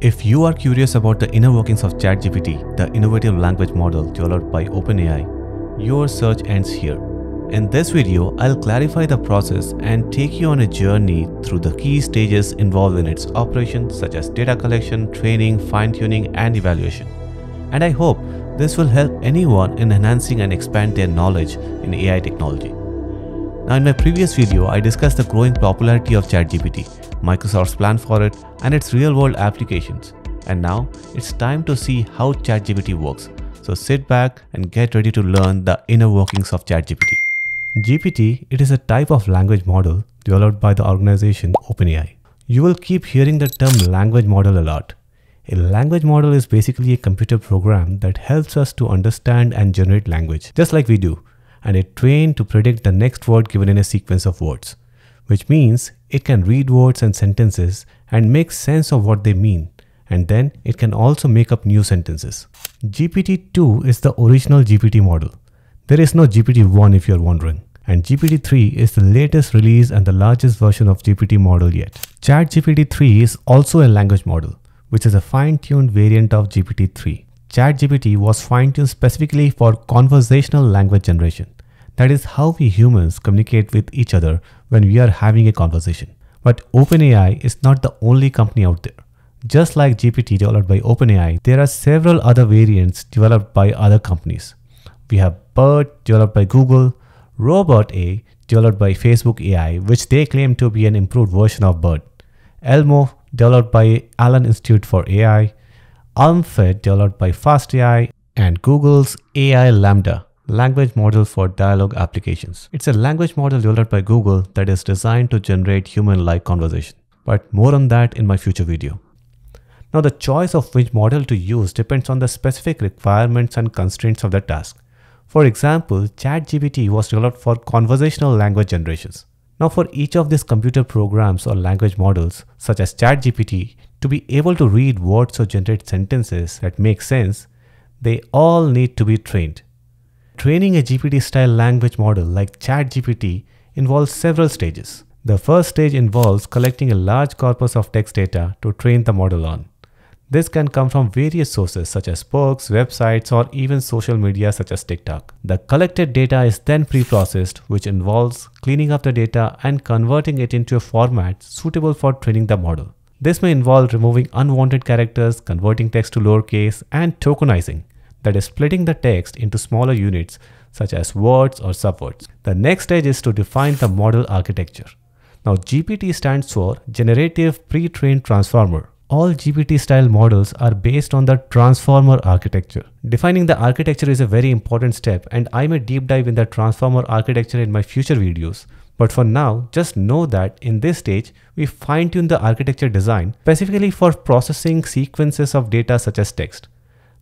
If you are curious about the inner workings of ChatGPT, the innovative language model developed by OpenAI, your search ends here. In this video, I'll clarify the process and take you on a journey through the key stages involved in its operation such as data collection, training, fine-tuning and evaluation. And I hope this will help anyone in enhancing and expand their knowledge in AI technology. Now in my previous video, I discussed the growing popularity of ChatGPT Microsoft's plan for it, and its real-world applications. And now it's time to see how ChatGPT works. So sit back and get ready to learn the inner workings of ChatGPT. GPT, it is a type of language model developed by the organization OpenAI. You will keep hearing the term language model a lot. A language model is basically a computer program that helps us to understand and generate language, just like we do, and it trained to predict the next word given in a sequence of words which means it can read words and sentences and make sense of what they mean, and then it can also make up new sentences. GPT-2 is the original GPT model. There is no GPT-1 if you're wondering. And GPT-3 is the latest release and the largest version of GPT model yet. ChatGPT-3 is also a language model, which is a fine-tuned variant of GPT-3. ChatGPT was fine-tuned specifically for conversational language generation. That is how we humans communicate with each other when we are having a conversation. But OpenAI is not the only company out there. Just like GPT developed by OpenAI, there are several other variants developed by other companies. We have BERT developed by Google, RoBERTa developed by Facebook AI, which they claim to be an improved version of BERT, Elmo developed by Allen Institute for AI, UlmFit developed by FastAI, and Google's AI LaMDA language model for dialogue applications. It's a language model developed by Google that is designed to generate human-like conversation. But more on that in my future video. Now the choice of which model to use depends on the specific requirements and constraints of the task. For example, ChatGPT was developed for conversational language generations. Now for each of these computer programs or language models, such as ChatGPT, to be able to read words or generate sentences that make sense, they all need to be trained. Training a GPT-style language model like ChatGPT involves several stages. The first stage involves collecting a large corpus of text data to train the model on. This can come from various sources such as books, websites, or even social media such as TikTok. The collected data is then pre-processed, which involves cleaning up the data and converting it into a format suitable for training the model. This may involve removing unwanted characters, converting text to lowercase, and tokenizing that is splitting the text into smaller units such as words or subwords. The next stage is to define the model architecture. Now GPT stands for Generative Pre-trained Transformer. All GPT style models are based on the transformer architecture. Defining the architecture is a very important step and I may deep dive in the transformer architecture in my future videos. But for now, just know that in this stage, we fine tune the architecture design specifically for processing sequences of data such as text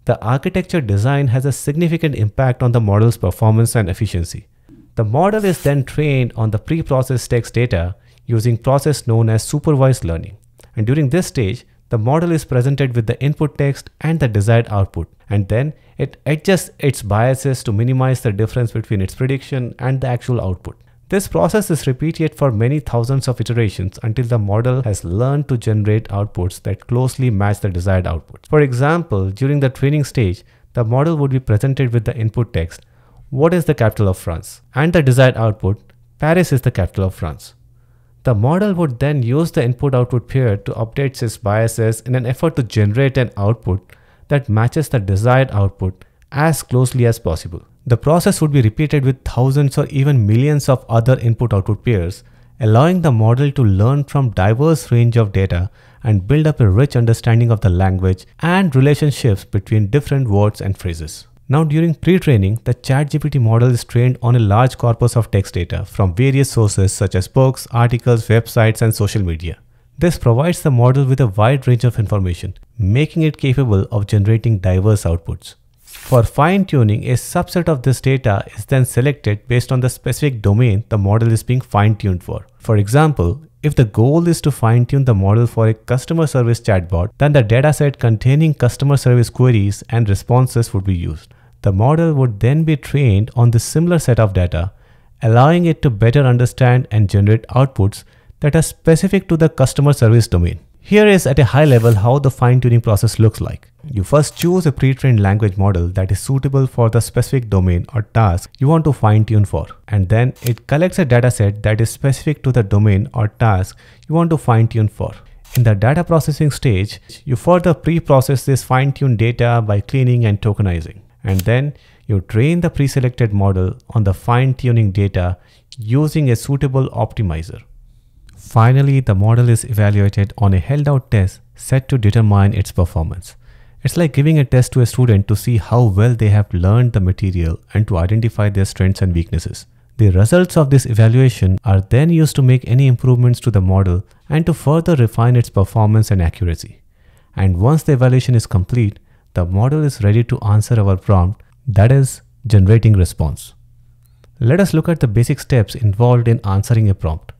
the architecture design has a significant impact on the model's performance and efficiency. The model is then trained on the pre-processed text data using process known as supervised learning. And during this stage, the model is presented with the input text and the desired output, and then it adjusts its biases to minimize the difference between its prediction and the actual output. This process is repeated for many thousands of iterations until the model has learned to generate outputs that closely match the desired outputs. For example, during the training stage, the model would be presented with the input text, what is the capital of France? And the desired output, Paris is the capital of France. The model would then use the input-output pair to update its biases in an effort to generate an output that matches the desired output as closely as possible. The process would be repeated with thousands or even millions of other input-output pairs, allowing the model to learn from diverse range of data and build up a rich understanding of the language and relationships between different words and phrases. Now during pre-training, the ChatGPT model is trained on a large corpus of text data from various sources such as books, articles, websites, and social media. This provides the model with a wide range of information, making it capable of generating diverse outputs. For fine-tuning, a subset of this data is then selected based on the specific domain the model is being fine-tuned for. For example, if the goal is to fine-tune the model for a customer service chatbot, then the dataset containing customer service queries and responses would be used. The model would then be trained on the similar set of data, allowing it to better understand and generate outputs that are specific to the customer service domain. Here is at a high level how the fine-tuning process looks like. You first choose a pre-trained language model that is suitable for the specific domain or task you want to fine-tune for. And then it collects a dataset that is specific to the domain or task you want to fine-tune for. In the data processing stage, you further pre-process this fine-tuned data by cleaning and tokenizing. And then you train the pre-selected model on the fine-tuning data using a suitable optimizer. Finally, the model is evaluated on a held out test set to determine its performance. It's like giving a test to a student to see how well they have learned the material and to identify their strengths and weaknesses. The results of this evaluation are then used to make any improvements to the model and to further refine its performance and accuracy. And once the evaluation is complete, the model is ready to answer our prompt, that is, generating response. Let us look at the basic steps involved in answering a prompt.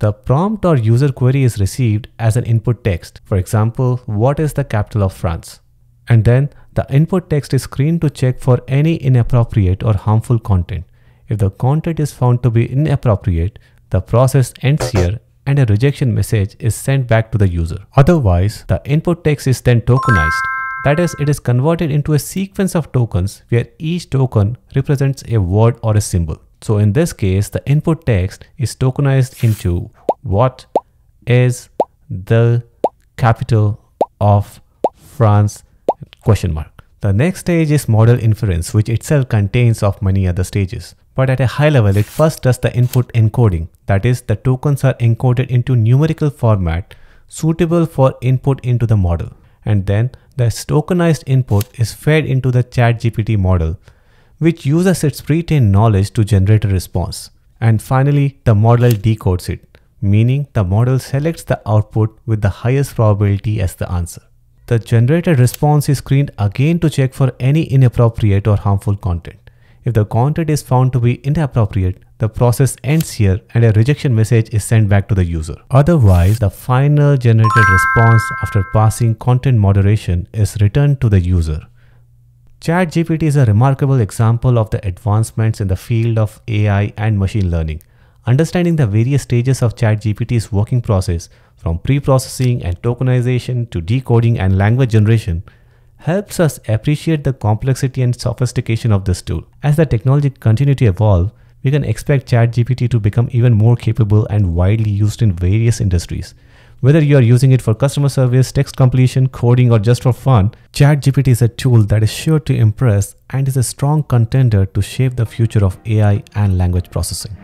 The prompt or user query is received as an input text. For example, what is the capital of France? and then the input text is screened to check for any inappropriate or harmful content. If the content is found to be inappropriate, the process ends here and a rejection message is sent back to the user. Otherwise, the input text is then tokenized. That is, it is converted into a sequence of tokens where each token represents a word or a symbol. So in this case, the input text is tokenized into what is the capital of France Question mark. The next stage is model inference, which itself contains of many other stages. But at a high level, it first does the input encoding. That is, the tokens are encoded into numerical format suitable for input into the model. And then the tokenized input is fed into the ChatGPT model, which uses its pre-trained knowledge to generate a response. And finally, the model decodes it, meaning the model selects the output with the highest probability as the answer. The generated response is screened again to check for any inappropriate or harmful content. If the content is found to be inappropriate, the process ends here and a rejection message is sent back to the user. Otherwise, the final generated response after passing content moderation is returned to the user. ChatGPT is a remarkable example of the advancements in the field of AI and machine learning. Understanding the various stages of ChatGPT's working process from pre-processing and tokenization to decoding and language generation helps us appreciate the complexity and sophistication of this tool. As the technology continues to evolve, we can expect ChatGPT to become even more capable and widely used in various industries. Whether you are using it for customer service, text completion, coding, or just for fun, ChatGPT is a tool that is sure to impress and is a strong contender to shape the future of AI and language processing.